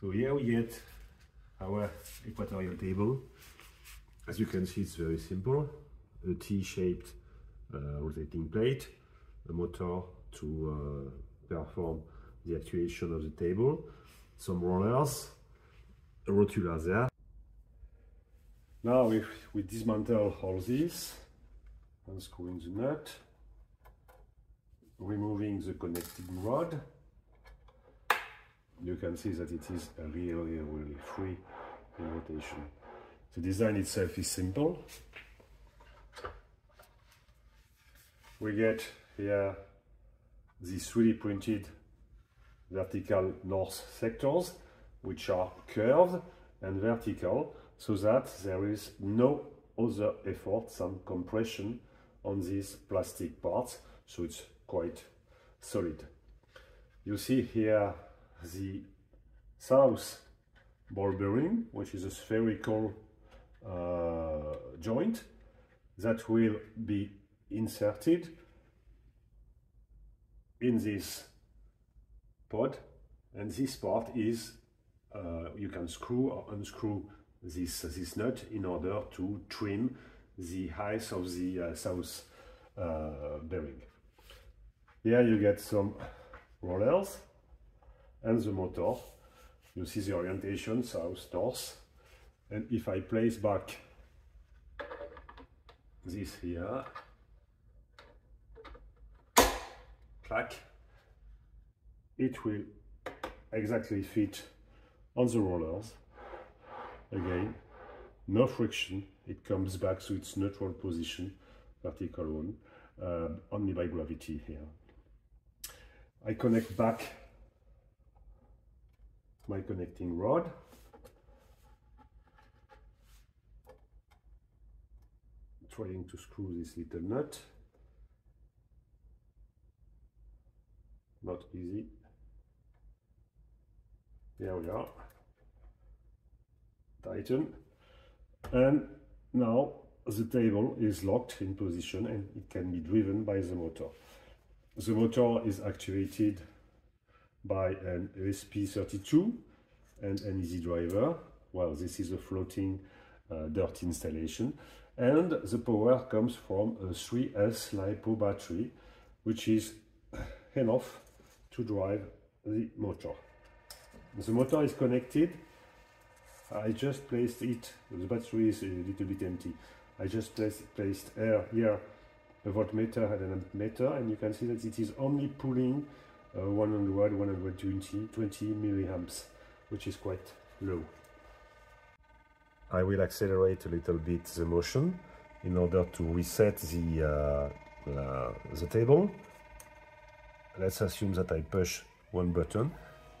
So here we get our equatorial table. As you can see, it's very simple. A T-shaped uh, rotating plate, a motor to uh, perform the actuation of the table, some rollers, a rotula there. Now we, we dismantle all this, unscrewing the nut, removing the connecting rod. You can see that it is really, really free in rotation. The design itself is simple. We get here these 3D printed vertical north sectors, which are curved and vertical, so that there is no other effort than compression on these plastic parts, so it's quite solid. You see here the south ball bearing, which is a spherical uh, joint that will be inserted in this pod and this part is uh, you can screw or unscrew this this nut in order to trim the height of the uh, south uh, bearing. Here you get some rollers and the motor. You see the orientation south north. And if I place back this here clack it will exactly fit on the rollers. Again no friction. It comes back to its neutral position vertical one uh, only by gravity here. I connect back my connecting rod trying to screw this little nut. Not easy. There we are. Tighten. And now the table is locked in position and it can be driven by the motor. The motor is actuated by an ESP32 and an easy driver. Well, this is a floating uh, dirt installation and the power comes from a 3S LiPo battery which is enough to drive the motor. The motor is connected. I just placed it, the battery is a little bit empty. I just placed, placed here, here a voltmeter and an ammeter and you can see that it is only pulling uh, 100, 120 20 milliamps, which is quite low. I will accelerate a little bit the motion in order to reset the, uh, uh, the table. Let's assume that I push one button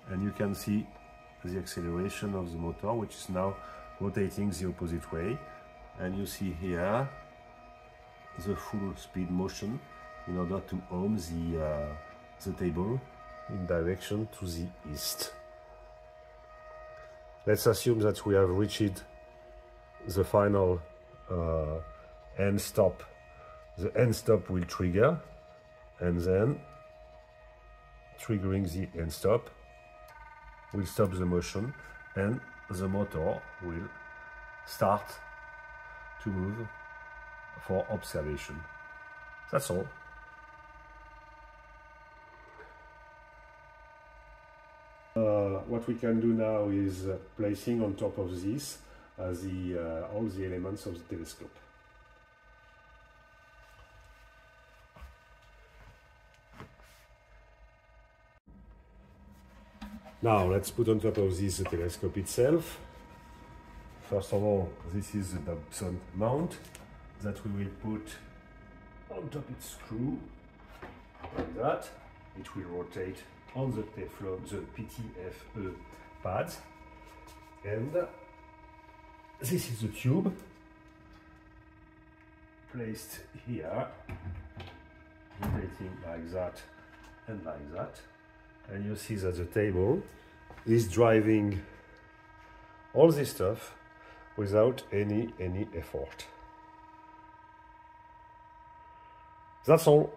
and you can see the acceleration of the motor which is now rotating the opposite way and you see here the full speed motion in order to home the, uh, the table in direction to the east. Let's assume that we have reached the final uh, end stop. The end stop will trigger and then triggering the end stop will stop the motion and the motor will start to move for observation. That's all. Uh, what we can do now is uh, placing on top of this uh, the, uh, all the elements of the telescope. Now let's put on top of this the telescope itself. First of all, this is the Dobson mount that we will put on top its screw like that. It will rotate on the Teflon, the PTFE pads and this is the tube placed here, rotating like that and like that. And you see that the table is driving all this stuff without any any effort. That's all.